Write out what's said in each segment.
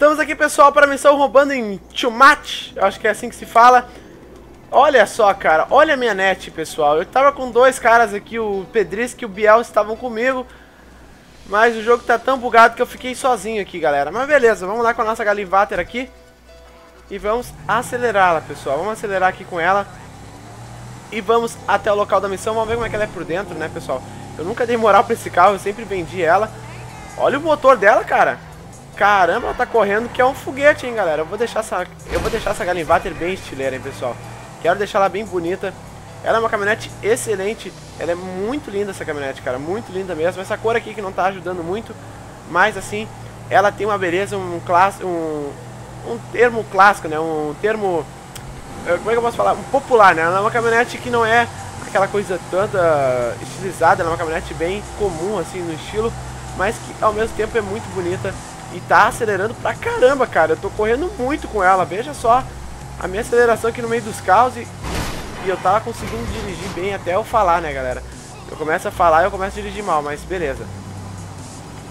Estamos aqui, pessoal, para a missão roubando em Chumat. Acho que é assim que se fala. Olha só, cara. Olha a minha net, pessoal. Eu tava com dois caras aqui, o Pedrisco e o Biel estavam comigo. Mas o jogo tá tão bugado que eu fiquei sozinho aqui, galera. Mas beleza, vamos lá com a nossa Galivater aqui. E vamos acelerá-la, pessoal. Vamos acelerar aqui com ela. E vamos até o local da missão. Vamos ver como é que ela é por dentro, né, pessoal? Eu nunca dei moral pra esse carro, eu sempre vendi ela. Olha o motor dela, cara. Caramba, ela tá correndo que é um foguete, hein, galera. Eu vou deixar essa, eu vou deixar essa Galinvater bem estileira, hein, pessoal. Quero deixar ela bem bonita. Ela é uma caminhonete excelente. Ela é muito linda essa caminhonete, cara. Muito linda mesmo. Essa cor aqui que não tá ajudando muito. Mas, assim, ela tem uma beleza, um, um, um termo clássico, né? Um termo... Eh, como é que eu posso falar? Um popular, né? Ela é uma caminhonete que não é aquela coisa toda estilizada. Ela é uma caminhonete bem comum, assim, no estilo. Mas que, ao mesmo tempo, é muito bonita. E tá acelerando pra caramba, cara. Eu tô correndo muito com ela. Veja só a minha aceleração aqui no meio dos carros e, e eu tava conseguindo dirigir bem até eu falar, né, galera? Eu começo a falar e eu começo a dirigir mal, mas beleza.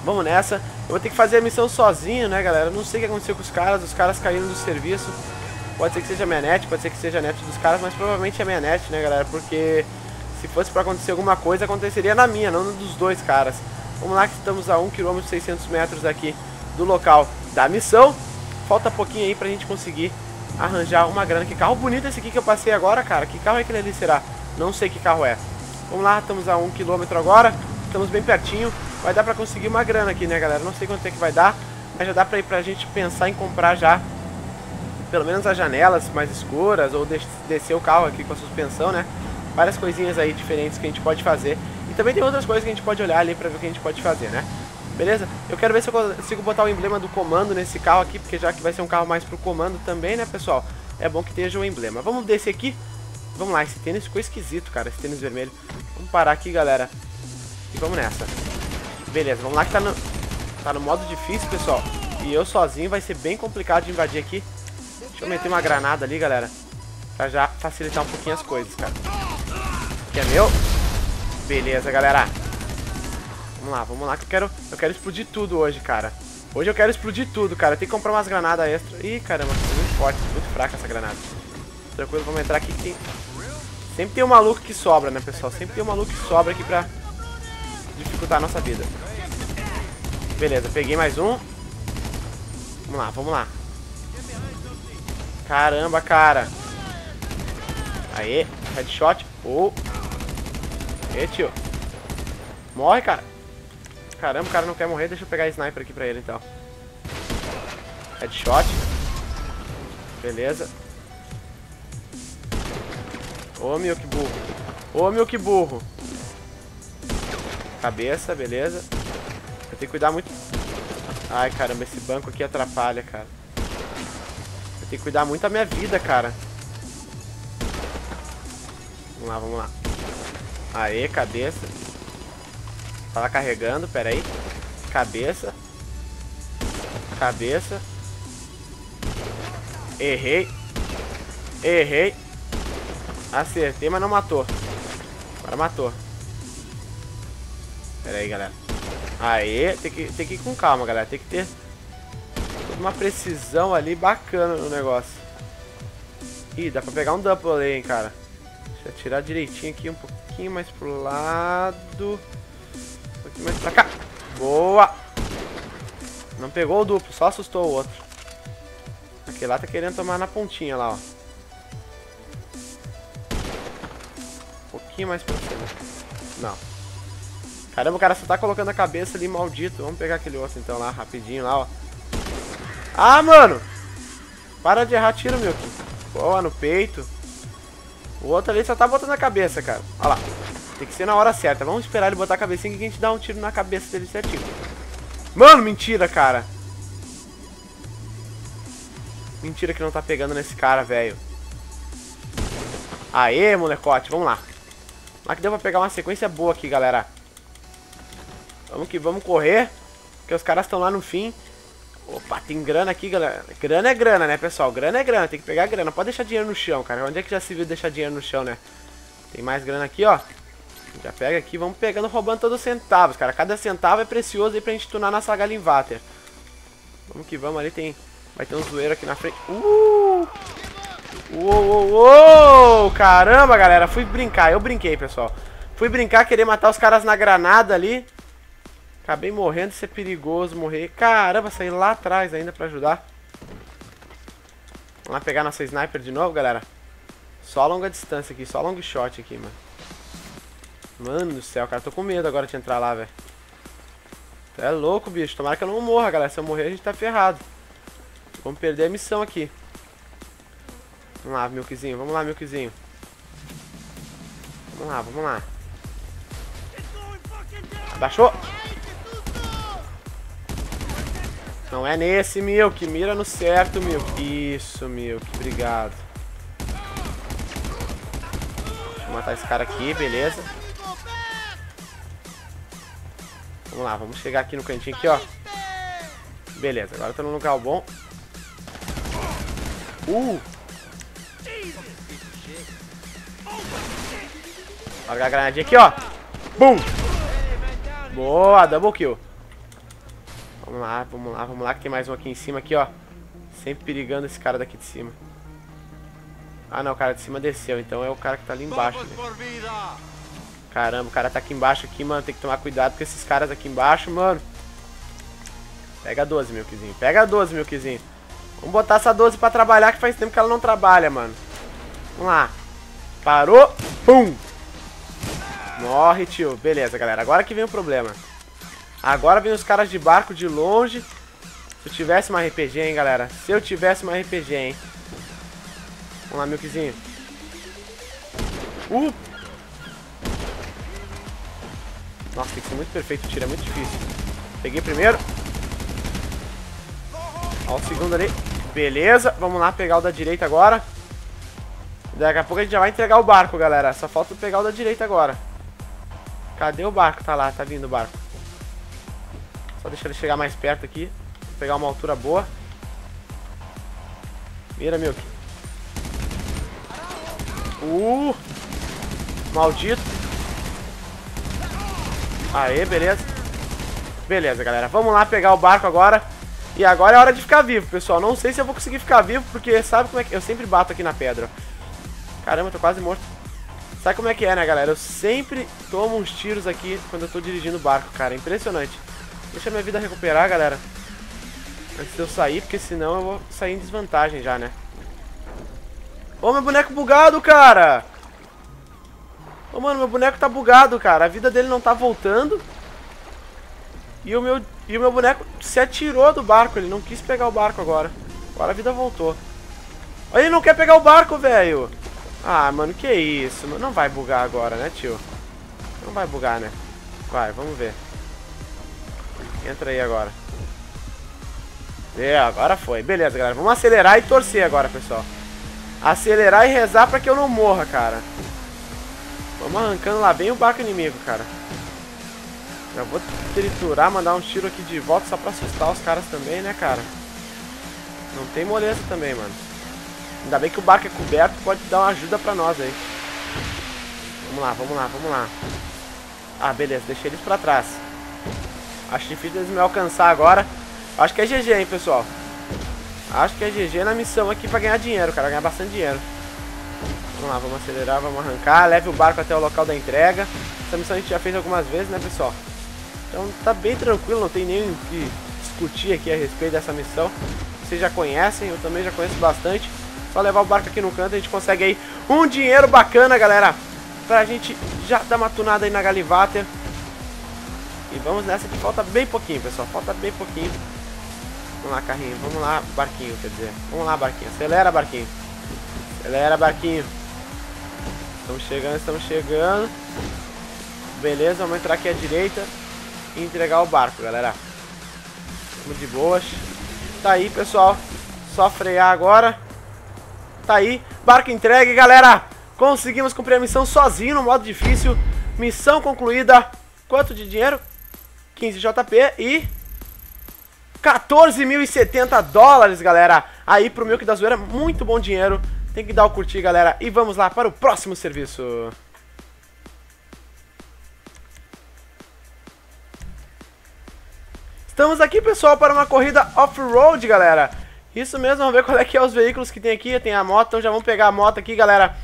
Vamos nessa. Eu vou ter que fazer a missão sozinho, né, galera? Não sei o que aconteceu com os caras. Os caras caíram do serviço. Pode ser que seja a minha net, pode ser que seja a net dos caras, mas provavelmente é a minha net, né, galera? Porque se fosse pra acontecer alguma coisa, aconteceria na minha, não dos dois caras. Vamos lá que estamos a 1 km 600 metros aqui do local da missão. Falta pouquinho aí pra gente conseguir arranjar uma grana. Que carro bonito esse aqui que eu passei agora, cara. Que carro é aquele ali, será? Não sei que carro é. Vamos lá, estamos a um quilômetro agora. Estamos bem pertinho. Vai dar pra conseguir uma grana aqui, né, galera? Não sei quanto é que vai dar. Mas já dá pra ir pra gente pensar em comprar já pelo menos as janelas mais escuras ou descer o carro aqui com a suspensão, né? Várias coisinhas aí diferentes que a gente pode fazer. E também tem outras coisas que a gente pode olhar ali pra ver o que a gente pode fazer, né? Beleza? Eu quero ver se eu consigo botar o emblema do comando nesse carro aqui, porque já que vai ser um carro mais pro comando também, né, pessoal? É bom que esteja o emblema. Vamos descer aqui. Vamos lá, esse tênis ficou esquisito, cara, esse tênis vermelho. Vamos parar aqui, galera. E vamos nessa. Beleza, vamos lá que tá no, tá no modo difícil, pessoal. E eu sozinho vai ser bem complicado de invadir aqui. Deixa eu meter uma granada ali, galera. Pra já facilitar um pouquinho as coisas, cara. Aqui é meu. Beleza, galera. Vamos lá, vamos lá que eu quero, eu quero explodir tudo hoje, cara. Hoje eu quero explodir tudo, cara. Tem que comprar umas granadas extra. Ih, caramba, muito forte, muito fraca essa granada. Tranquilo, vamos entrar aqui que tem... Sempre tem um maluco que sobra, né, pessoal? Sempre tem um maluco que sobra aqui pra dificultar a nossa vida. Beleza, peguei mais um. Vamos lá, vamos lá. Caramba, cara. Aê, headshot. Oh. Tio. Morre, cara. Caramba, o cara não quer morrer. Deixa eu pegar a sniper aqui pra ele, então. Headshot. Beleza. Ô, meu que burro. Ô, meu que burro. Cabeça, beleza. Eu tenho que cuidar muito... Ai, caramba, esse banco aqui atrapalha, cara. Eu tenho que cuidar muito da minha vida, cara. Vamos lá, vamos lá. Aê, cabeça. Tava carregando, pera aí. Cabeça. Cabeça. Errei. Errei. Acertei, mas não matou. Agora matou. Pera aí, galera. Aê, tem que, tem que ir com calma, galera. Tem que ter uma precisão ali bacana no negócio. Ih, dá pra pegar um double aí, hein, cara. Deixa eu tirar direitinho aqui, um pouquinho mais pro lado mais pra cá. Boa! Não pegou o duplo, só assustou o outro. Aquele lá tá querendo tomar na pontinha lá, ó. Um pouquinho mais pra cima. Não. Caramba, o cara só tá colocando a cabeça ali, maldito. Vamos pegar aquele outro então lá, rapidinho lá, ó. Ah, mano! Para de errar tiro, meu. Boa, no peito. O outro ali só tá botando a cabeça, cara. Olha lá. Tem que ser na hora certa. Vamos esperar ele botar a cabecinha que a gente dá um tiro na cabeça dele certinho. Mano, mentira, cara. Mentira que não tá pegando nesse cara, velho. Aê, molecote. Vamos lá. Lá que deu pra pegar uma sequência boa aqui, galera. Vamos que vamos correr. Porque os caras estão lá no fim. Opa, tem grana aqui, galera. Grana é grana, né, pessoal? Grana é grana. Tem que pegar grana. Pode deixar dinheiro no chão, cara. Onde é que já se viu deixar dinheiro no chão, né? Tem mais grana aqui, ó. Já pega aqui, vamos pegando, roubando todos os centavos, cara. Cada centavo é precioso aí pra gente tunar nossa Galinvater. Vamos que vamos, ali tem... Vai ter um zoeiro aqui na frente. Uh! Uou, uou, uou! Caramba, galera, fui brincar. Eu brinquei, pessoal. Fui brincar, querer matar os caras na granada ali. Acabei morrendo, isso é perigoso morrer. Caramba, saí lá atrás ainda pra ajudar. Vamos lá pegar nossa sniper de novo, galera. Só longa distância aqui, só long shot aqui, mano. Mano do céu, cara, tô com medo agora de entrar lá, velho. É louco, bicho. Tomara que eu não morra, galera. Se eu morrer, a gente tá ferrado. Vamos perder a missão aqui. Vamos lá, Milkzinho. Vamos lá, Milkzinho. Vamos lá, vamos lá. Abaixou. Não é nesse, Milk. Mira no certo, Milk. Isso, Milk. Obrigado. Deixa eu matar esse cara aqui, beleza. Vamos lá, vamos chegar aqui no cantinho aqui, ó. Beleza, agora eu tô num lugar bom. Uh! Largar a granadinha aqui, ó. Bum! Boa, double kill. Vamos lá, vamos lá, vamos lá, que tem mais um aqui em cima aqui, ó. Sempre perigando esse cara daqui de cima. Ah, não, o cara de cima desceu, então é o cara que tá ali embaixo. Né? Caramba, o cara tá aqui embaixo aqui, mano. Tem que tomar cuidado com esses caras aqui embaixo, mano. Pega 12, Milkzinho. Pega 12, Milkzinho. Vamos botar essa 12 pra trabalhar, que faz tempo que ela não trabalha, mano. Vamos lá. Parou. Pum. Morre, tio. Beleza, galera. Agora que vem o problema. Agora vem os caras de barco de longe. Se eu tivesse uma RPG, hein, galera. Se eu tivesse uma RPG, hein. Vamos lá, Milkzinho. Uh. Nossa, tem que ser muito perfeito o tiro. É muito difícil. Peguei primeiro. Ó o segundo ali. Beleza. Vamos lá pegar o da direita agora. Daqui a pouco a gente já vai entregar o barco, galera. Só falta pegar o da direita agora. Cadê o barco? Tá lá, tá vindo o barco. Só deixar ele chegar mais perto aqui. Vou pegar uma altura boa. Mira, Milk. Uh! Maldito. Aê, beleza. Beleza, galera. Vamos lá pegar o barco agora. E agora é hora de ficar vivo, pessoal. Não sei se eu vou conseguir ficar vivo, porque sabe como é que... Eu sempre bato aqui na pedra. Caramba, tô quase morto. Sabe como é que é, né, galera? Eu sempre tomo uns tiros aqui quando eu tô dirigindo o barco, cara. É impressionante. Deixa minha vida recuperar, galera. Antes de eu sair, porque senão eu vou sair em desvantagem já, né? Ô, meu boneco bugado, cara! Ô, mano, meu boneco tá bugado, cara. A vida dele não tá voltando. E o meu, e o meu boneco se atirou do barco. Ele não quis pegar o barco agora. Agora a vida voltou. Ele não quer pegar o barco, velho. Ah, mano, que isso? Não vai bugar agora, né, tio? Não vai bugar, né? Vai, vamos ver. Entra aí agora. É, agora foi. Beleza, galera. Vamos acelerar e torcer agora, pessoal. Acelerar e rezar pra que eu não morra, cara. Vamos arrancando lá bem o barco inimigo, cara. Já vou triturar, mandar um tiro aqui de volta só pra assustar os caras também, né, cara? Não tem moleza também, mano. Ainda bem que o barco é coberto, pode dar uma ajuda pra nós aí. Vamos lá, vamos lá, vamos lá. Ah, beleza, deixei eles pra trás. Acho difícil eles me alcançar agora. Acho que é GG, hein, pessoal. Acho que é GG na missão aqui pra ganhar dinheiro, cara. Ganhar bastante dinheiro. Vamos lá, vamos acelerar, vamos arrancar. Leve o barco até o local da entrega. Essa missão a gente já fez algumas vezes, né, pessoal? Então tá bem tranquilo, não tem nem o que discutir aqui a respeito dessa missão. Vocês já conhecem, eu também já conheço bastante. Só levar o barco aqui no canto, a gente consegue aí um dinheiro bacana, galera. Pra gente já dar uma tunada aí na Galivater. E vamos nessa que falta bem pouquinho, pessoal. Falta bem pouquinho. Vamos lá, carrinho. Vamos lá, barquinho, quer dizer. Vamos lá, barquinho. Acelera, barquinho. Acelera, barquinho. Estamos chegando, estamos chegando. Beleza, vamos entrar aqui à direita e entregar o barco, galera. Vamos de boas. Tá aí, pessoal. Só frear agora. Tá aí. Barco entregue, galera. Conseguimos cumprir a missão sozinho no modo difícil. Missão concluída. Quanto de dinheiro? 15 JP e 14.070 dólares, galera. Aí pro Milk da Zoeira, muito bom dinheiro. Tem que dar o curtir, galera. E vamos lá para o próximo serviço. Estamos aqui, pessoal, para uma corrida off-road, galera. Isso mesmo, vamos ver qual é que é os veículos que tem aqui. Tem a moto, então já vamos pegar a moto aqui, galera.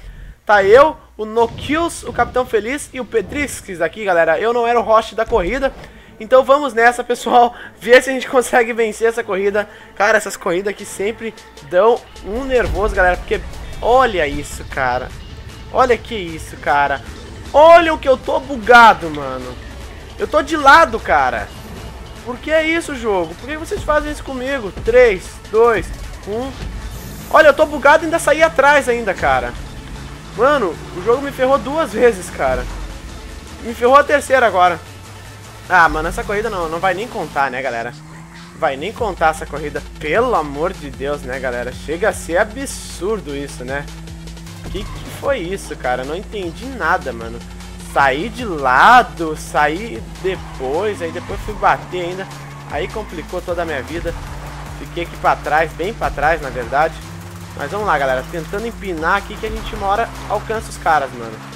Tá eu, o Nokills, o Capitão Feliz e o Pedrisks aqui, galera. Eu não era o host da corrida, então vamos nessa, pessoal, ver se a gente consegue vencer essa corrida. Cara, essas corridas aqui sempre dão um nervoso, galera, porque olha isso, cara. Olha que isso, cara. Olha o que eu tô bugado, mano. Eu tô de lado, cara. Por que é isso, jogo? Por que vocês fazem isso comigo? 3, 2, 1. Olha, eu tô bugado e ainda saí atrás ainda, cara. Mano, o jogo me ferrou duas vezes, cara. Me ferrou a terceira agora. Ah, mano, essa corrida não, não vai nem contar, né, galera? Vai nem contar essa corrida. Pelo amor de Deus, né, galera? Chega a ser absurdo isso, né? Que que foi isso, cara? Não entendi nada, mano saí de lado, saí depois, aí depois fui bater ainda. Aí complicou toda a minha vida. Fiquei aqui pra trás, bem pra trás, na verdade. Mas vamos lá, galera. Tentando empinar aqui que a gente uma hora alcança os caras, mano.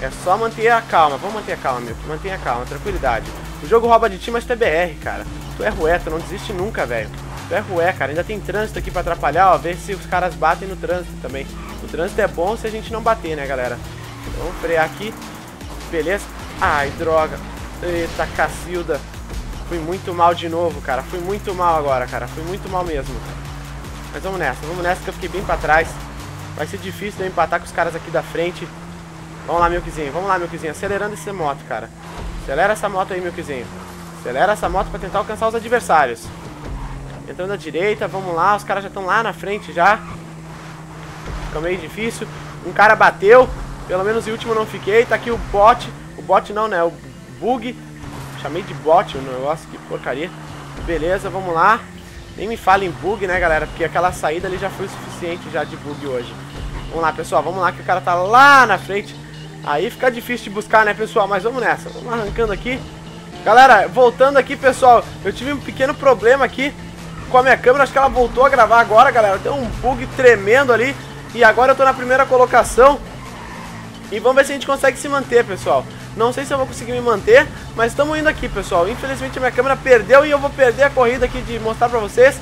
É só manter a calma. Vamos manter a calma, meu. Mantenha a calma, tranquilidade. O jogo rouba de ti, mas tu é BR, cara. Tu é rué, tu não desiste nunca, velho. Tu é rué, cara. Ainda tem trânsito aqui pra atrapalhar, ó. Ver se os caras batem no trânsito também. O trânsito é bom se a gente não bater, né, galera? Vamos frear aqui. Beleza. Ai, droga. Eita, Cacilda. Fui muito mal de novo, cara. Fui muito mal agora, cara. Fui muito mal mesmo. Mas vamos nessa. Vamos nessa que eu fiquei bem pra trás. Vai ser difícil eu empatar com os caras aqui da frente. Vamos lá, Milkzinho. Vamos lá, Milkzinho. Acelerando essa moto, cara. Acelera essa moto aí, Milkzinho. Acelera essa moto pra tentar alcançar os adversários. Entrando à direita. Vamos lá. Os caras já estão lá na frente já. Fica meio difícil. Um cara bateu. Pelo menos o último não fiquei. Tá aqui o bot. O bot não, né? O bug. Chamei de bot o negócio, que porcaria. Beleza, vamos lá. Nem me fala em bug, né, galera? Porque aquela saída ali já foi o suficiente já de bug hoje. Vamos lá, pessoal. Vamos lá que o cara tá lá na frente. Aí fica difícil de buscar, né, pessoal? Mas vamos nessa. Vamos arrancando aqui. Galera, voltando aqui, pessoal. Eu tive um pequeno problema aqui com a minha câmera. Acho que ela voltou a gravar agora, galera. Deu um bug tremendo ali. E agora eu tô na primeira colocação. E vamos ver se a gente consegue se manter, pessoal. Não sei se eu vou conseguir me manter, mas estamos indo aqui, pessoal. Infelizmente a minha câmera perdeu e eu vou perder a corrida aqui de mostrar pra vocês.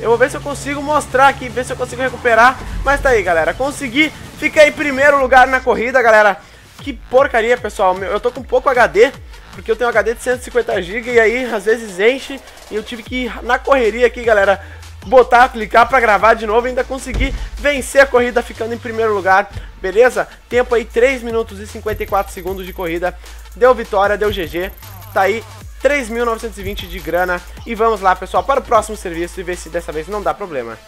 Eu vou ver se eu consigo mostrar aqui, ver se eu consigo recuperar. Mas tá aí, galera. Consegui. Fiquei em primeiro lugar na corrida, galera. Que porcaria, pessoal. Eu tô com pouco HD, porque eu tenho HD de 150GB e aí às vezes enche. E eu tive que ir na correria aqui, galera botar, clicar para gravar de novo e ainda conseguir vencer a corrida ficando em primeiro lugar, beleza? Tempo aí 3 minutos e 54 segundos de corrida, deu vitória, deu GG, tá aí 3.920 de grana e vamos lá pessoal para o próximo serviço e ver se dessa vez não dá problema.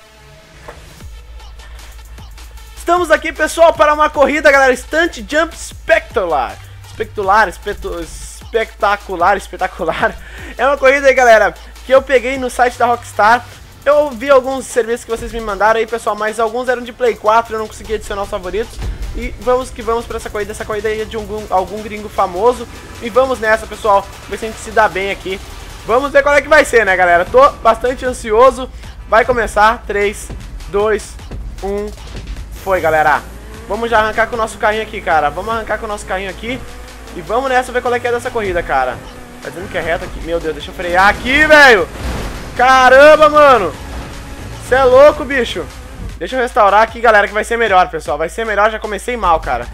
Estamos aqui pessoal para uma corrida galera, Stunt Jump Spectacular, Spectacular, espetacular, espetacular, é uma corrida aí galera que eu peguei no site da Rockstar eu vi alguns serviços que vocês me mandaram aí, pessoal, mas alguns eram de Play 4, eu não consegui adicionar os favoritos. E vamos que vamos para essa corrida, essa corrida aí é de algum, algum gringo famoso. E vamos nessa, pessoal, ver se a gente se dá bem aqui. Vamos ver qual é que vai ser, né, galera? Tô bastante ansioso. Vai começar, 3, 2, 1, foi, galera. Vamos já arrancar com o nosso carrinho aqui, cara. Vamos arrancar com o nosso carrinho aqui. E vamos nessa ver qual é que é dessa corrida, cara. Tá dizendo que é reto aqui. Meu Deus, deixa eu frear aqui, velho. Caramba, mano. Você é louco, bicho. Deixa eu restaurar aqui, galera, que vai ser melhor, pessoal. Vai ser melhor, já comecei mal, cara.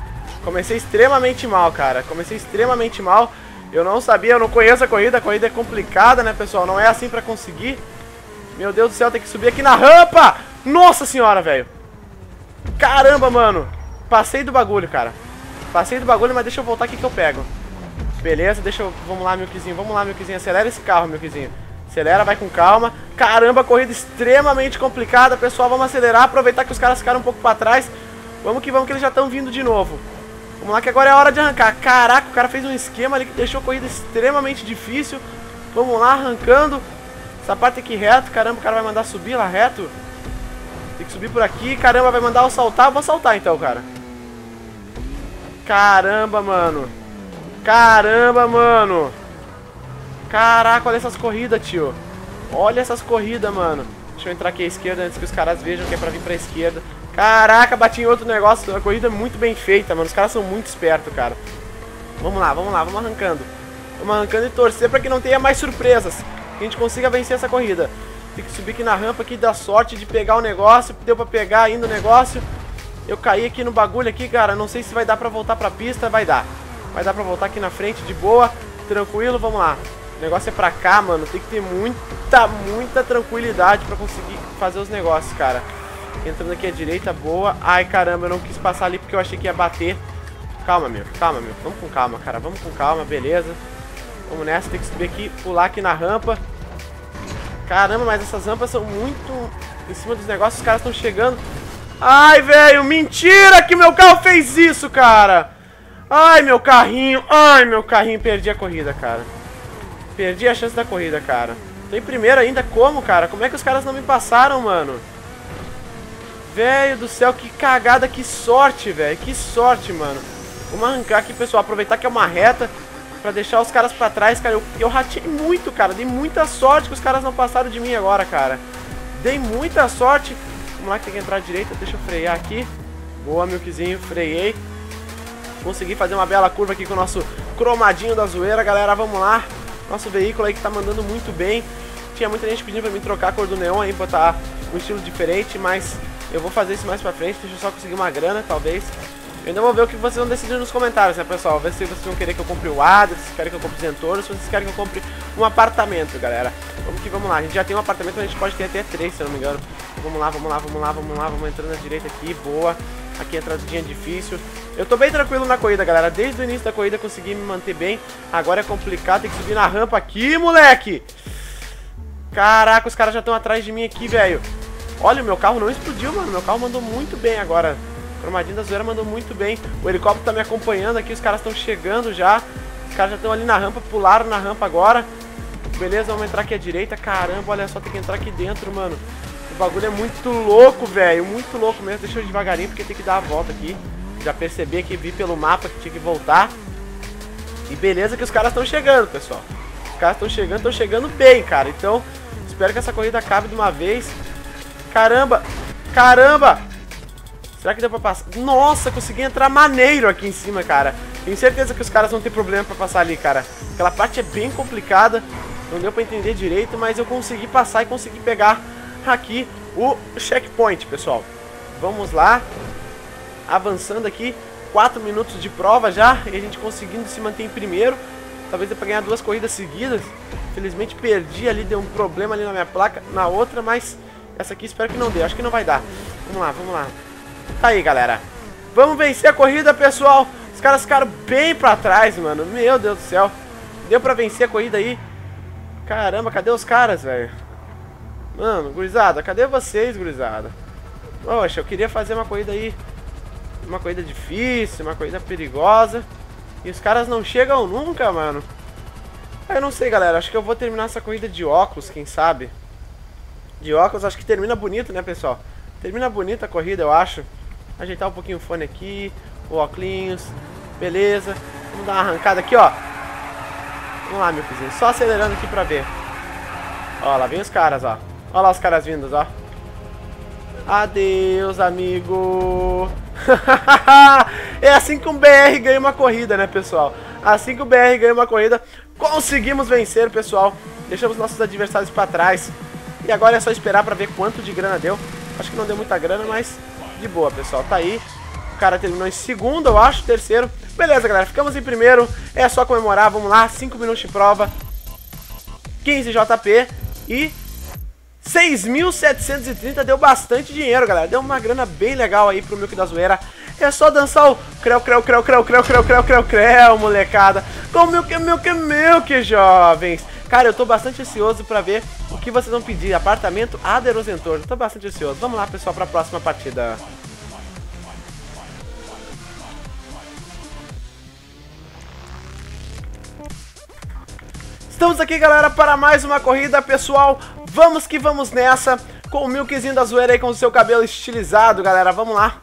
Comecei extremamente mal, cara. Comecei extremamente mal. Eu não sabia, eu não conheço a corrida. A corrida é complicada, né, pessoal? Não é assim pra conseguir. Meu Deus do céu, tem que subir aqui na rampa. Nossa senhora, velho. Caramba, mano. Passei do bagulho, cara. Passei do bagulho, mas deixa eu voltar aqui que eu pego. Beleza, deixa eu... Vamos lá, Milkzinho. Vamos lá, Milkzinho. Acelera esse carro, Milkzinho. Acelera, vai com calma. Caramba, corrida extremamente complicada, pessoal. Vamos acelerar, aproveitar que os caras ficaram um pouco pra trás. Vamos que vamos, que eles já estão vindo de novo. Vamos lá, que agora é a hora de arrancar. Caraca, o cara fez um esquema ali que deixou a corrida extremamente difícil. Vamos lá, arrancando. Essa parte aqui reto. Caramba, o cara vai mandar subir lá reto. Tem que subir por aqui. Caramba, vai mandar eu saltar. Vou saltar então, cara. Caramba, mano. Caramba, mano. Caraca, olha essas corridas, tio. Olha essas corridas, mano. Deixa eu entrar aqui à esquerda antes que os caras vejam que é pra vir pra esquerda. Caraca, bati em outro negócio. A corrida é muito bem feita, mano. Os caras são muito espertos, cara. Vamos lá, vamos lá, vamos arrancando. Vamos arrancando e torcer pra que não tenha mais surpresas. que a gente consiga vencer essa corrida. Tem que subir aqui na rampa aqui, dar sorte de pegar o negócio. Deu pra pegar ainda o negócio. Eu caí aqui no bagulho aqui, cara. Não sei se vai dar pra voltar pra pista. Vai dar. Vai dar pra voltar aqui na frente de boa. Tranquilo, vamos lá. O negócio é pra cá, mano. Tem que ter muita, muita tranquilidade pra conseguir fazer os negócios, cara. Entrando aqui à direita, boa. Ai, caramba, eu não quis passar ali porque eu achei que ia bater. Calma, meu. Calma, meu. Vamos com calma, cara. Vamos com calma, beleza. Vamos nessa. Tem que subir aqui, pular aqui na rampa. Caramba, mas essas rampas são muito em cima dos negócios. Os caras estão chegando. Ai, velho. Mentira que meu carro fez isso, cara. Ai, meu carrinho. Ai, meu carrinho. Perdi a corrida, cara. Perdi a chance da corrida, cara. Tô em primeiro ainda. Como, cara? Como é que os caras não me passaram, mano? Velho do céu, que cagada, que sorte, velho. Que sorte, mano. Vamos arrancar aqui, pessoal. Aproveitar que é uma reta pra deixar os caras pra trás, cara. Eu, eu ratei muito, cara. Dei muita sorte que os caras não passaram de mim agora, cara. Dei muita sorte. Vamos lá que tem que entrar à direita. Deixa eu frear aqui. Boa, Milkzinho. Freiei. Consegui fazer uma bela curva aqui com o nosso cromadinho da zoeira, galera. Vamos lá. Nosso veículo aí que tá mandando muito bem. Tinha muita gente pedindo pra mim trocar a cor do neon aí, botar um estilo diferente, mas eu vou fazer isso mais pra frente, deixa eu só conseguir uma grana, talvez. Eu ainda vou ver o que vocês vão decidir nos comentários, né, pessoal? Ver se vocês vão querer que eu compre o Ada, se vocês querem que eu compre Zentor, se vocês querem que eu compre um apartamento, galera. Vamos que vamos lá. A gente já tem um apartamento, a gente pode ter até três, se eu não me engano. Vamos lá, vamos lá, vamos lá, vamos lá. Vamos entrando na direita aqui, boa. Aqui a entradinha difícil. Eu tô bem tranquilo na corrida, galera. Desde o início da corrida consegui me manter bem. Agora é complicado, tem que subir na rampa aqui, moleque. Caraca, os caras já estão atrás de mim aqui, velho. Olha, o meu carro não explodiu, mano. Meu carro mandou muito bem agora. Cromadinho da Zoeira mandou muito bem. O helicóptero tá me acompanhando aqui. Os caras estão chegando já. Os caras já estão ali na rampa. Pularam na rampa agora. Beleza, vamos entrar aqui à direita. Caramba, olha só, tem que entrar aqui dentro, mano. O bagulho é muito louco, velho. Muito louco mesmo. Deixa eu devagarinho porque tem que dar a volta aqui. Já percebi que vi pelo mapa que tinha que voltar. E beleza que os caras estão chegando, pessoal. Os caras estão chegando, estão chegando bem, cara. Então, espero que essa corrida acabe de uma vez. Caramba! Caramba! Será que deu pra passar? Nossa, consegui entrar maneiro aqui em cima, cara. Tenho certeza que os caras vão ter problema pra passar ali, cara. Aquela parte é bem complicada. Não deu pra entender direito, mas eu consegui passar e consegui pegar aqui o checkpoint, pessoal. Vamos lá. Avançando aqui. 4 minutos de prova já. E a gente conseguindo se manter em primeiro. Talvez dê pra ganhar duas corridas seguidas. Felizmente perdi ali, deu um problema ali na minha placa. Na outra, mas... Essa aqui espero que não dê, acho que não vai dar. Vamos lá, vamos lá. Tá aí, galera. Vamos vencer a corrida, pessoal. Os caras ficaram bem pra trás, mano. Meu Deus do céu. Deu pra vencer a corrida aí. Caramba, cadê os caras, velho? Mano, gurizada, cadê vocês, gurizada? Poxa, eu queria fazer uma corrida aí. Uma corrida difícil, uma corrida perigosa. E os caras não chegam nunca, mano. Eu não sei, galera. Acho que eu vou terminar essa corrida de óculos, quem sabe de óculos. Acho que termina bonito, né, pessoal? Termina bonita a corrida, eu acho. Ajeitar um pouquinho o fone aqui, o óculos. Beleza. Vamos dar uma arrancada aqui, ó. Vamos lá, meu filho. Só acelerando aqui pra ver. Ó, lá vem os caras, ó. Ó lá os caras vindos, ó. Adeus, amigo. é assim que um BR ganha uma corrida, né, pessoal? Assim que o BR ganha uma corrida, conseguimos vencer, pessoal. Deixamos nossos adversários para trás. E agora é só esperar pra ver quanto de grana deu. Acho que não deu muita grana, mas de boa, pessoal. Tá aí. O cara terminou em segundo, eu acho, terceiro. Beleza, galera. Ficamos em primeiro. É só comemorar. Vamos lá. 5 minutos de prova. 15 JP. E 6.730 deu bastante dinheiro, galera. Deu uma grana bem legal aí pro Milk da Zoeira. É só dançar o creu, creu, creu, creu, creu, creu, creu, creu, creu, molecada. Com Milk, Milk, Milk, jovens. Cara, eu tô bastante ansioso pra ver o que vocês vão pedir. Apartamento Aderosentor. Eu tô bastante ansioso. Vamos lá, pessoal, pra próxima partida. Estamos aqui, galera, para mais uma corrida, pessoal. Vamos que vamos nessa. Com o Milkzinho da zoeira aí com o seu cabelo estilizado, galera. Vamos lá.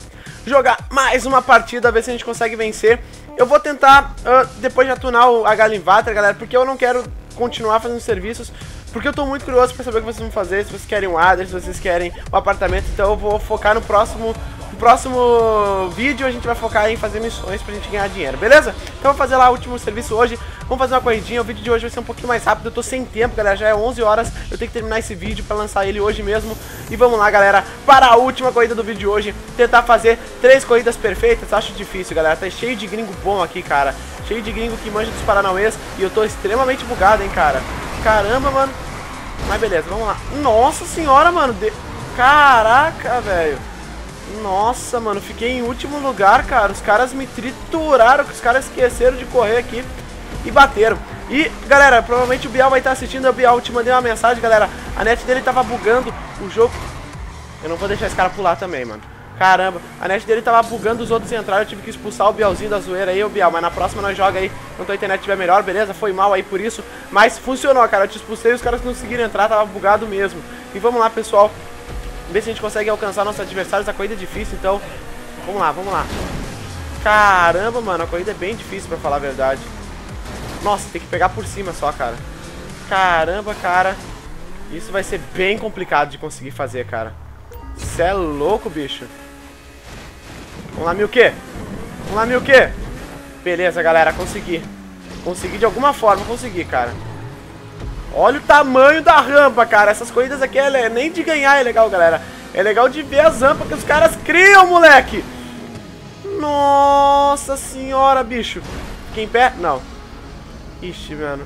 Jogar mais uma partida, ver se a gente consegue vencer. Eu vou tentar, uh, depois de atunar o H galera, porque eu não quero continuar fazendo serviços porque eu tô muito curioso pra saber o que vocês vão fazer, se vocês querem um Adder, se vocês querem um apartamento, então eu vou focar no próximo próximo vídeo a gente vai focar em fazer missões pra gente ganhar dinheiro, beleza? Então vou fazer lá o último serviço hoje, vamos fazer uma corridinha, o vídeo de hoje vai ser um pouquinho mais rápido, eu tô sem tempo, galera, já é 11 horas, eu tenho que terminar esse vídeo pra lançar ele hoje mesmo. E vamos lá, galera, para a última corrida do vídeo de hoje, tentar fazer três corridas perfeitas, acho difícil, galera, tá cheio de gringo bom aqui, cara, cheio de gringo que manja dos Paranauês, e eu tô extremamente bugado, hein, cara. Caramba, mano. Mas beleza, vamos lá. Nossa senhora, mano. De... Caraca, velho. Nossa, mano, fiquei em último lugar, cara. Os caras me trituraram, os caras esqueceram de correr aqui e bateram. E, galera, provavelmente o Bial vai estar assistindo. O Bial te mandei uma mensagem, galera. A net dele tava bugando o jogo. Eu não vou deixar esse cara pular também, mano. Caramba, a net dele tava bugando os outros entraram, eu tive que expulsar o Bialzinho da zoeira aí, o Bial, mas na próxima nós joga aí, quando a internet estiver melhor, beleza? Foi mal aí por isso, mas funcionou, cara, eu te expulsei os caras conseguiram entrar, tava bugado mesmo. E vamos lá, pessoal, ver se a gente consegue alcançar nossos adversários, a corrida é difícil, então, vamos lá, vamos lá. Caramba, mano, a corrida é bem difícil pra falar a verdade. Nossa, tem que pegar por cima só, cara. Caramba, cara. Isso vai ser bem complicado de conseguir fazer, cara. Cê é louco, bicho. Vamos lá, Milk. Vamos lá, Milk. Beleza, galera, consegui. Consegui de alguma forma, consegui, cara. Olha o tamanho da rampa, cara. Essas corridas aqui, é, nem de ganhar é legal, galera. É legal de ver as rampas que os caras criam, moleque. Nossa senhora, bicho. Fiquei em pé? Não. Ixi, mano.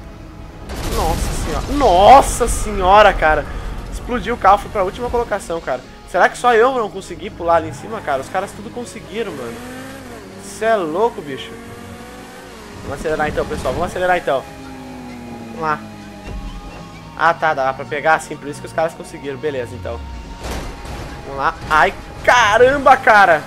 Nossa senhora. Nossa senhora, cara. Explodiu o carro, foi pra última colocação, cara. Será que só eu não consegui pular ali em cima, cara? Os caras tudo conseguiram, mano. Você é louco, bicho. Vamos acelerar então, pessoal. Vamos acelerar então. Vamos lá. Ah, tá. Dá pra pegar assim. Por isso que os caras conseguiram. Beleza, então. Vamos lá. Ai, caramba, cara.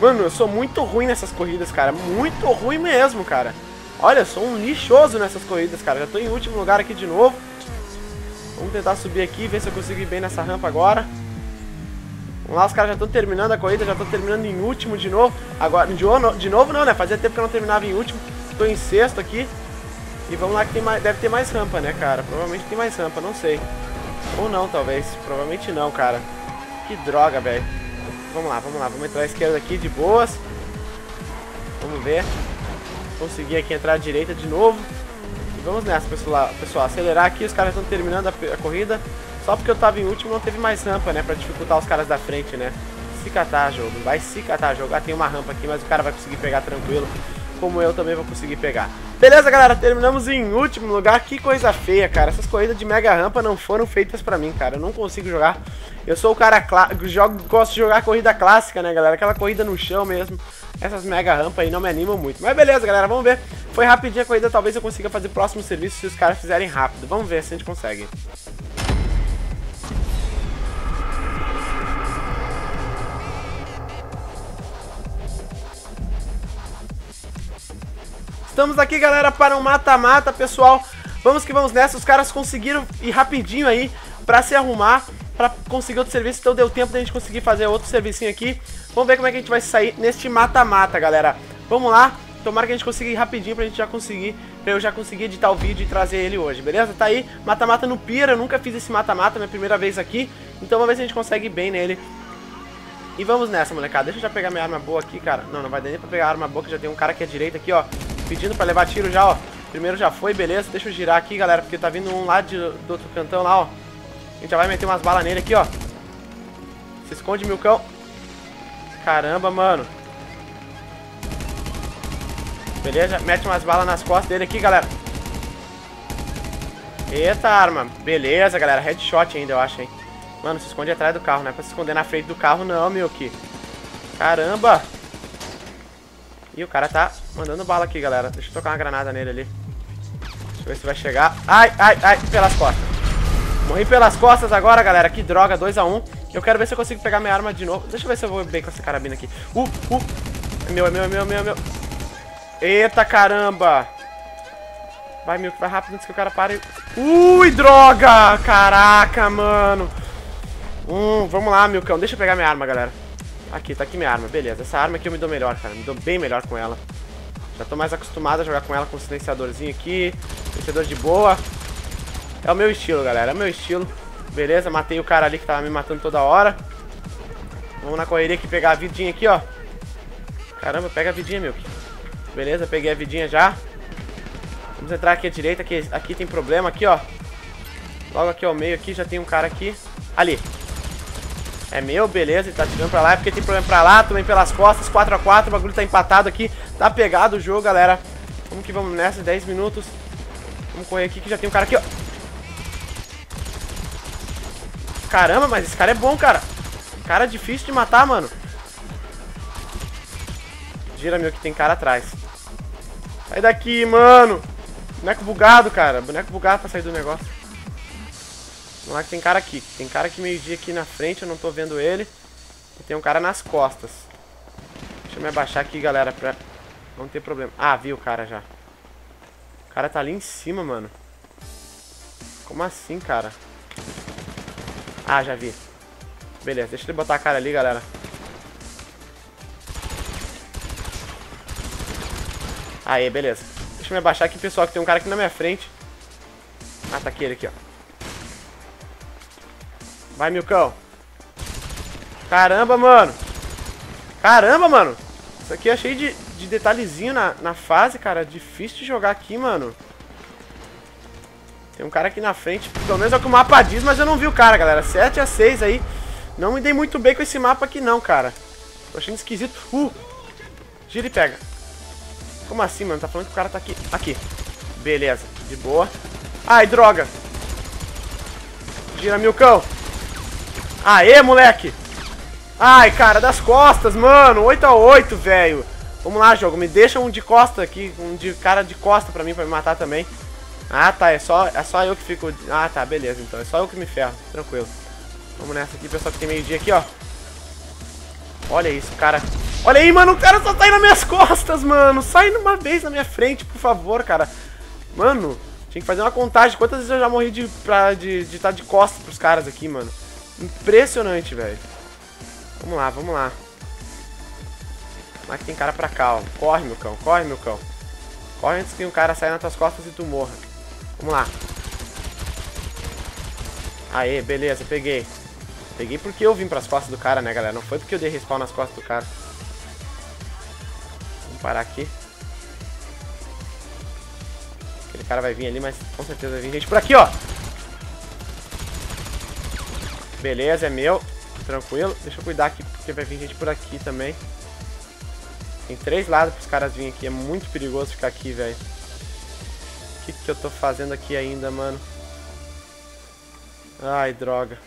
Mano, eu sou muito ruim nessas corridas, cara. Muito ruim mesmo, cara. Olha, eu sou um lixoso nessas corridas, cara. Já tô em último lugar aqui de novo. Vamos tentar subir aqui, ver se eu consigo ir bem nessa rampa agora. Vamos lá, os caras já estão terminando a corrida, já estão terminando em último de novo. Agora, de, de novo não, né? Fazia tempo que eu não terminava em último. Estou em sexto aqui. E vamos lá que tem mais, deve ter mais rampa, né, cara? Provavelmente tem mais rampa, não sei. Ou não, talvez. Provavelmente não, cara. Que droga, velho. Vamos lá, vamos lá. Vamos entrar à esquerda aqui de boas. Vamos ver. Consegui aqui entrar à direita de novo. E vamos nessa, pessoal. Pessoal, acelerar aqui. Os caras estão terminando a, a corrida. Só porque eu tava em último não teve mais rampa, né? Pra dificultar os caras da frente, né? Se catar, jogo. Vai se catar, jogo. Ah, tem uma rampa aqui, mas o cara vai conseguir pegar tranquilo. Como eu também vou conseguir pegar. Beleza, galera? Terminamos em último lugar. Que coisa feia, cara. Essas corridas de mega rampa não foram feitas pra mim, cara. Eu não consigo jogar. Eu sou o cara jogo, gosto de jogar corrida clássica, né, galera? Aquela corrida no chão mesmo. Essas mega rampas aí não me animam muito. Mas beleza, galera. Vamos ver. Foi rapidinho a corrida. Talvez eu consiga fazer próximo serviço se os caras fizerem rápido. Vamos ver se a gente consegue. Estamos aqui, galera, para um mata-mata, pessoal. Vamos que vamos nessa. Os caras conseguiram ir rapidinho aí pra se arrumar, pra conseguir outro serviço. Então deu tempo da gente conseguir fazer outro servicinho aqui. Vamos ver como é que a gente vai sair neste mata-mata, galera. Vamos lá. Tomara que a gente consiga ir rapidinho pra gente já conseguir, pra eu já conseguir editar o vídeo e trazer ele hoje, beleza? Tá aí, mata-mata no Pira, eu nunca fiz esse mata-mata, minha primeira vez aqui. Então vamos ver se a gente consegue bem nele. E vamos nessa, molecada. Deixa eu já pegar minha arma boa aqui, cara. Não, não vai dar nem pra pegar a arma boa, que já tem um cara aqui à direita aqui, ó. Pedindo pra levar tiro já, ó. Primeiro já foi, beleza. Deixa eu girar aqui, galera, porque tá vindo um lá de, do outro cantão lá, ó. A gente já vai meter umas balas nele aqui, ó. Se esconde, Milcão. Caramba, mano. Beleza, mete umas balas nas costas dele aqui, galera. Eita, arma. Beleza, galera. Headshot ainda, eu acho, hein. Mano, se esconde atrás do carro. Não é pra se esconder na frente do carro, não, meu, aqui. Caramba. Ih, o cara tá mandando bala aqui, galera. Deixa eu tocar uma granada nele ali. Deixa eu ver se vai chegar. Ai, ai, ai, pelas costas. Morri pelas costas agora, galera. Que droga, 2x1. Um. Eu quero ver se eu consigo pegar minha arma de novo. Deixa eu ver se eu vou bem com essa carabina aqui. Uh, uh. É meu, é meu, é meu, é meu, é meu. Eita, caramba. Vai, meu, vai rápido antes que o cara pare. Ui, droga. Caraca, mano. Hum, vamos lá, Milcão. Deixa eu pegar minha arma, galera. Aqui, tá aqui minha arma, beleza. Essa arma aqui eu me dou melhor, cara. Me dou bem melhor com ela. Já tô mais acostumado a jogar com ela com silenciadorzinho aqui. Silenciador de boa. É o meu estilo, galera. É o meu estilo. Beleza, matei o cara ali que tava me matando toda hora. Vamos na correria aqui pegar a vidinha aqui, ó. Caramba, pega a vidinha, meu. Beleza, peguei a vidinha já. Vamos entrar aqui à direita, que aqui tem problema, aqui, ó. Logo aqui ao meio aqui, já tem um cara aqui. Ali. É meu, beleza, ele tá tirando pra lá, é porque tem problema pra lá, também pelas costas, 4x4, o bagulho tá empatado aqui. Tá pegado o jogo, galera. Vamos que vamos nessa, 10 minutos. Vamos correr aqui que já tem um cara aqui, ó. Caramba, mas esse cara é bom, cara. Cara difícil de matar, mano. Gira, meu, que tem cara atrás. Sai daqui, mano. Boneco bugado, cara. Boneco bugado pra sair do negócio. Vamos lá que tem cara aqui. Tem cara aqui meio dia aqui na frente, eu não tô vendo ele. E tem um cara nas costas. Deixa eu me abaixar aqui, galera, pra não ter problema. Ah, vi o cara já. O cara tá ali em cima, mano. Como assim, cara? Ah, já vi. Beleza, deixa ele botar a cara ali, galera. Aê, beleza. Deixa eu me abaixar aqui, pessoal, que tem um cara aqui na minha frente. Ah, tá aquele aqui, ó. Vai, Milcão. Caramba, mano. Caramba, mano. Isso aqui é cheio de, de detalhezinho na, na fase, cara. Difícil de jogar aqui, mano. Tem um cara aqui na frente. Pelo menos é o que o mapa diz, mas eu não vi o cara, galera. 7 a 6 aí. Não me dei muito bem com esse mapa aqui, não, cara. Tô achando esquisito. Uh! Gira e pega. Como assim, mano? Tá falando que o cara tá aqui. Aqui. Beleza. De boa. Ai, droga. Gira, Milcão. Aê, moleque. Ai, cara, das costas, mano. 8 a 8 velho. Vamos lá, jogo. Me deixa um de costa aqui. Um de cara de costa pra mim, pra me matar também. Ah, tá, é só, é só eu que fico... Ah, tá, beleza, então. É só eu que me ferro, tranquilo. Vamos nessa aqui, pessoal, que tem meio-dia aqui, ó. Olha isso, cara. Olha aí, mano, o cara só sai nas minhas costas, mano. Sai uma vez na minha frente, por favor, cara. Mano, tinha que fazer uma contagem. Quantas vezes eu já morri de estar de, de, tá de costas pros caras aqui, mano. Impressionante, velho. Vamos lá, vamos lá. Mas tem cara pra cá, ó. Corre, meu cão, corre, meu cão. Corre antes que um cara saia nas tuas costas e tu morra. Vamos lá. Aê, beleza, peguei. Peguei porque eu vim pras costas do cara, né, galera? Não foi porque eu dei respawn nas costas do cara. Vamos parar aqui. Aquele cara vai vir ali, mas com certeza vai vir gente por aqui, ó. Beleza, é meu. Tranquilo. Deixa eu cuidar aqui, porque vai vir gente por aqui também. Tem três lados pros caras virem aqui. É muito perigoso ficar aqui, velho que, que eu tô fazendo aqui ainda, mano? Ai, droga.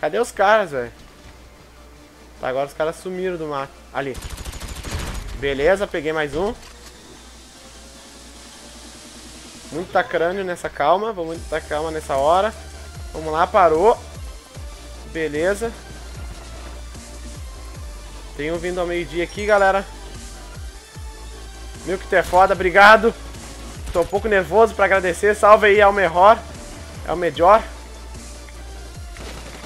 Cadê os caras, velho? Tá, agora os caras sumiram do mar. Ali. Beleza, peguei mais um. Muita crânio nessa calma. Vamos muita calma nessa hora. Vamos lá, parou. Beleza. Tenho vindo ao meio-dia aqui, galera. Meu que tu é foda, obrigado. Tô um pouco nervoso pra agradecer. Salve aí ao melhor. É o melhor.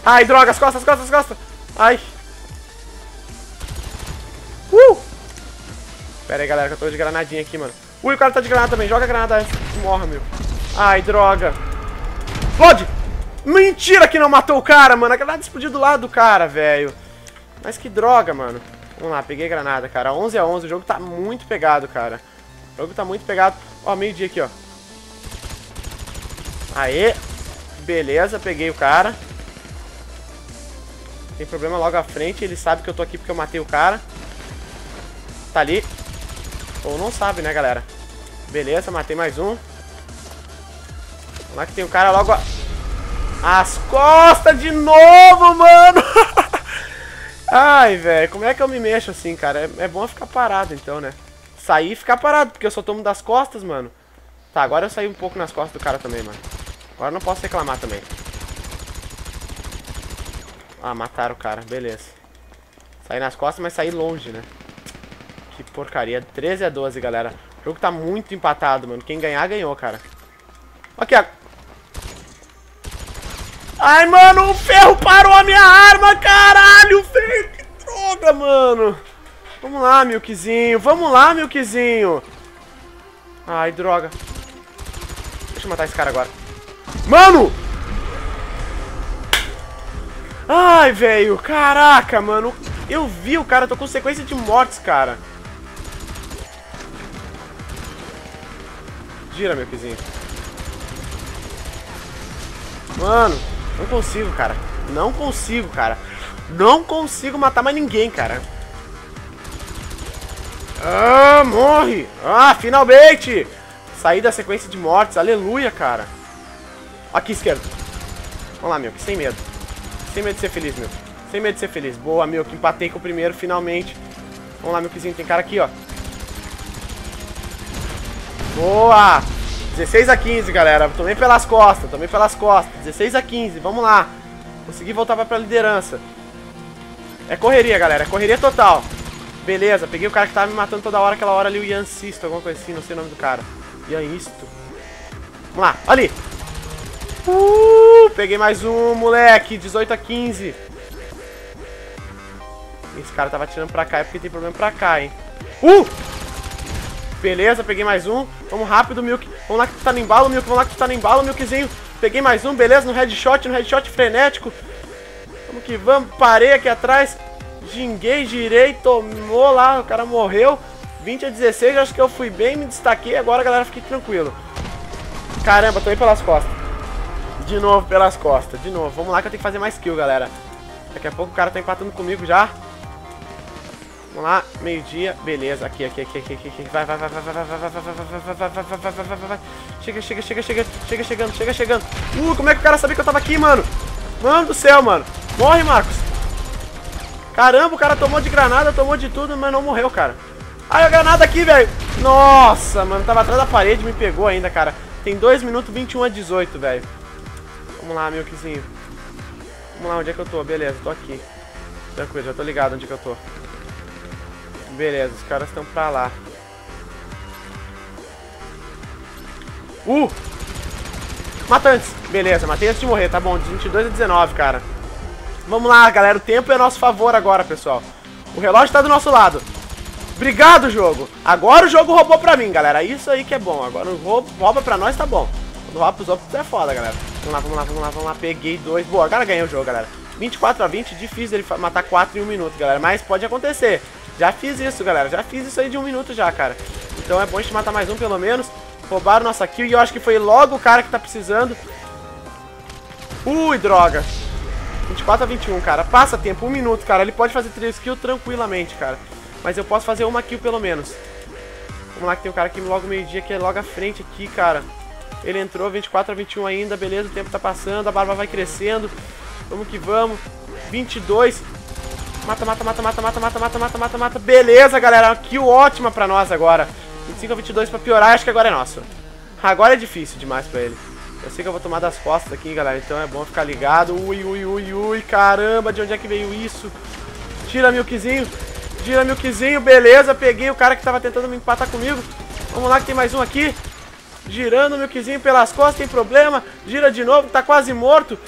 Ai, droga, as costas, as costas, as costas. Ai. Uh! Pera aí, galera, que eu tô de granadinha aqui, mano. Ui, o cara tá de granada também. Joga a granada antes que morra, meu. Ai, droga. Explode! Mentira que não matou o cara, mano. A granada explodiu do lado do cara, velho. Mas que droga, mano. Vamos lá, peguei granada, cara. 11 a 11 o jogo tá muito pegado, cara. O jogo tá muito pegado. Ó, meio-dia aqui, ó. Aê. Beleza, peguei o cara. Tem problema logo à frente. Ele sabe que eu tô aqui porque eu matei o cara. Tá ali. Ou não sabe, né, galera? Beleza, matei mais um. Vamos lá que tem um cara logo... A... As costas de novo, mano! Ai, velho, como é que eu me mexo assim, cara? É, é bom ficar parado, então, né? sair e ficar parado, porque eu só tomo das costas, mano. Tá, agora eu saí um pouco nas costas do cara também, mano. Agora não posso reclamar também. Ah, mataram o cara, beleza. Saí nas costas, mas saí longe, né? Que porcaria. 13 a 12, galera. O jogo tá muito empatado, mano. Quem ganhar, ganhou, cara. Aqui, ó. Ai, mano, o ferro parou a minha arma, caralho, velho. Que droga, mano. Vamos lá, Milkzinho. Vamos lá, Milkzinho. Ai, droga. Deixa eu matar esse cara agora. Mano! Ai, velho, caraca, mano. Eu vi o cara, tô com sequência de mortes, cara. Gira, meu quizinho. Mano, não consigo, cara. Não consigo, cara. Não consigo matar mais ninguém, cara. Ah, morre! Ah, finalmente! Saí da sequência de mortes, aleluia, cara. Aqui, esquerdo. Vamos lá, meu, sem medo. Sem medo de ser feliz, meu. Sem medo de ser feliz. Boa, meu, que empatei com o primeiro, finalmente. Vamos lá, meu tem cara aqui, ó. Boa! 16 a 15, galera. Tomei pelas costas, tomei pelas costas. 16 a 15, vamos lá. Consegui voltar pra liderança. É correria, galera. É correria total. Beleza, peguei o cara que tava me matando toda hora, aquela hora ali, o Ian Sisto, alguma coisa assim, não sei o nome do cara. Ian Isto. Vamos lá, ali. Uh, peguei mais um, moleque. 18 a 15. Esse cara tava atirando pra cá, é porque tem problema pra cá, hein. Uh! Beleza, peguei mais um. Vamos rápido, Milk. Vamos lá que tu tá no embalo, Milk. Vamos lá que tu tá no embalo, Milkzinho. Peguei mais um, beleza, no headshot, no headshot frenético. Vamos que vamos. Parei aqui atrás. Ginguei, girei, tomou lá, o cara morreu. 20 a 16, acho que eu fui bem, me destaquei. Agora, galera, fiquei tranquilo. Caramba, tô aí pelas costas. De novo pelas costas, de novo. Vamos lá que eu tenho que fazer mais kill, galera. Daqui a pouco o cara tá empatando comigo já. Vamos lá, meio-dia, beleza, aqui, aqui, aqui, aqui, aqui, vai, vai, vai, vai, vai, vai, vai, vai, vai, vai, vai, vai, vai, vai, vai, vai, vai, vai, chega, chega, chega, chega, chega, chegando, chega, chegando, uh, como é que o cara sabia que eu tava aqui, mano, mano do céu, mano, morre, Marcos, caramba, o cara tomou de granada, tomou de tudo, mas não morreu, cara, ai, a granada aqui, velho, nossa, mano, tava atrás da parede, me pegou ainda, cara, tem 2 minutos 21 a 18, velho, vamos lá, milkzinho, vamos lá, onde é que eu tô, beleza, tô aqui, tranquilo, já tô ligado onde é que eu tô. Beleza, os caras estão pra lá. Uh! Mata antes. Beleza, matei antes de morrer, tá bom. De 22 a 19, cara. Vamos lá, galera. O tempo é nosso favor agora, pessoal. O relógio tá do nosso lado. Obrigado, jogo. Agora o jogo roubou pra mim, galera. Isso aí que é bom. Agora o roubo, rouba pra nós, tá bom. Quando rouba pros outros é foda, galera. Vamos lá, vamos lá, vamos lá, vamos lá. Peguei dois. Boa, agora ganhei o jogo, galera. 24 a 20, difícil ele matar 4 em um minuto, galera. Mas pode acontecer. Já fiz isso, galera. Já fiz isso aí de um minuto já, cara. Então é bom a gente matar mais um, pelo menos. Roubaram nossa kill e eu acho que foi logo o cara que tá precisando. Ui, droga. 24 a 21, cara. Passa tempo, um minuto, cara. Ele pode fazer 3 kills tranquilamente, cara. Mas eu posso fazer uma kill pelo menos. Vamos lá que tem um cara aqui logo meio-dia, que é logo à frente aqui, cara. Ele entrou, 24 a 21 ainda, beleza, o tempo tá passando, a barba vai crescendo. Vamos que vamos. 22. Mata, mata, mata, mata, mata, mata, mata, mata, mata, mata. Beleza, galera. Kill ótima pra nós agora. 25 a 22 pra piorar, acho que agora é nosso. Agora é difícil demais pra ele. Eu sei que eu vou tomar das costas aqui, galera. Então é bom ficar ligado. Ui, ui, ui, ui. Caramba, de onde é que veio isso? Tira milkzinho. Tira milkzinho. Beleza, peguei o cara que tava tentando me empatar comigo. Vamos lá que tem mais um aqui. Girando o milkzinho pelas costas, tem problema. Gira de novo, tá quase morto.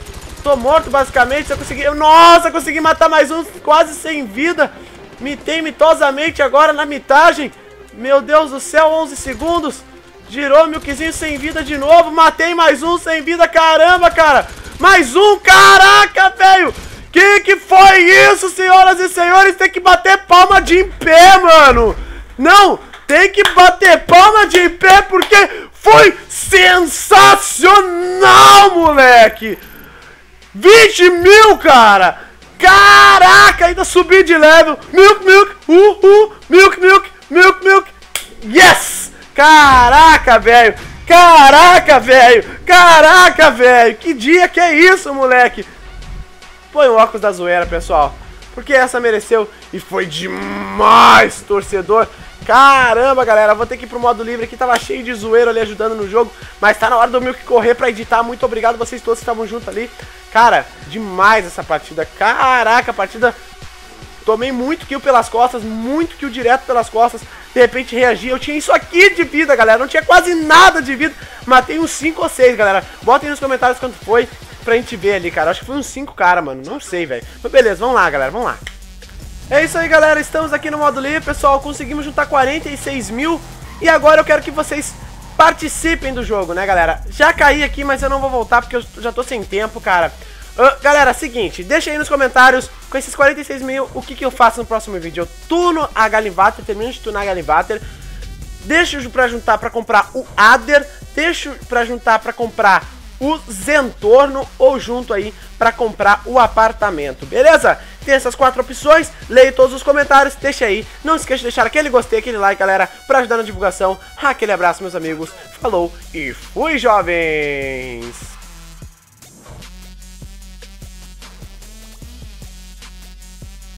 Tô morto, basicamente. Eu consegui... Nossa, consegui matar mais um quase sem vida. Mitei mitosamente agora na mitagem. Meu Deus do céu, 11 segundos. Girou milkzinho sem vida de novo. Matei mais um sem vida. Caramba, cara. Mais um. Caraca, velho. Que que foi isso, senhoras e senhores? Tem que bater palma de em pé, mano. Não, tem que bater palma de em pé porque foi sensacional, moleque. 20 mil, cara! Caraca, ainda subi de level. Milk, milk, uh, uh, milk, milk, milk, milk. Yes! Caraca, velho. Caraca, velho. Caraca, velho. Que dia que é isso, moleque? Põe o óculos da zoeira, pessoal. Porque essa mereceu e foi demais, torcedor. Caramba, galera, vou ter que ir pro modo livre aqui, tava cheio de zoeiro ali ajudando no jogo, mas tá na hora do Milk correr pra editar, muito obrigado vocês todos que estavam junto ali. Cara, demais essa partida, caraca, a partida... Tomei muito kill pelas costas, muito kill direto pelas costas, de repente reagi, eu tinha isso aqui de vida, galera, não tinha quase nada de vida, matei uns 5 ou 6, galera. Botem nos comentários quanto foi, pra gente ver ali, cara, acho que foi uns 5 cara, mano, não sei, velho. Mas beleza, vamos lá, galera, vamos lá. É isso aí, galera. Estamos aqui no modo livre, pessoal. Conseguimos juntar 46 mil. E agora eu quero que vocês participem do jogo, né, galera? Já caí aqui, mas eu não vou voltar porque eu já tô sem tempo, cara. Uh, galera, seguinte, deixa aí nos comentários, com esses 46 mil, o que, que eu faço no próximo vídeo. Eu tuno a Galivater, termino de tunar a Galivater, deixo pra juntar pra comprar o Ader, deixo pra juntar pra comprar o Zentorno ou junto aí pra comprar o apartamento, beleza? Tem essas quatro opções, leio todos os comentários, deixa aí. Não esqueça de deixar aquele gostei, aquele like, galera, pra ajudar na divulgação. Aquele abraço, meus amigos. Falou e fui, jovens!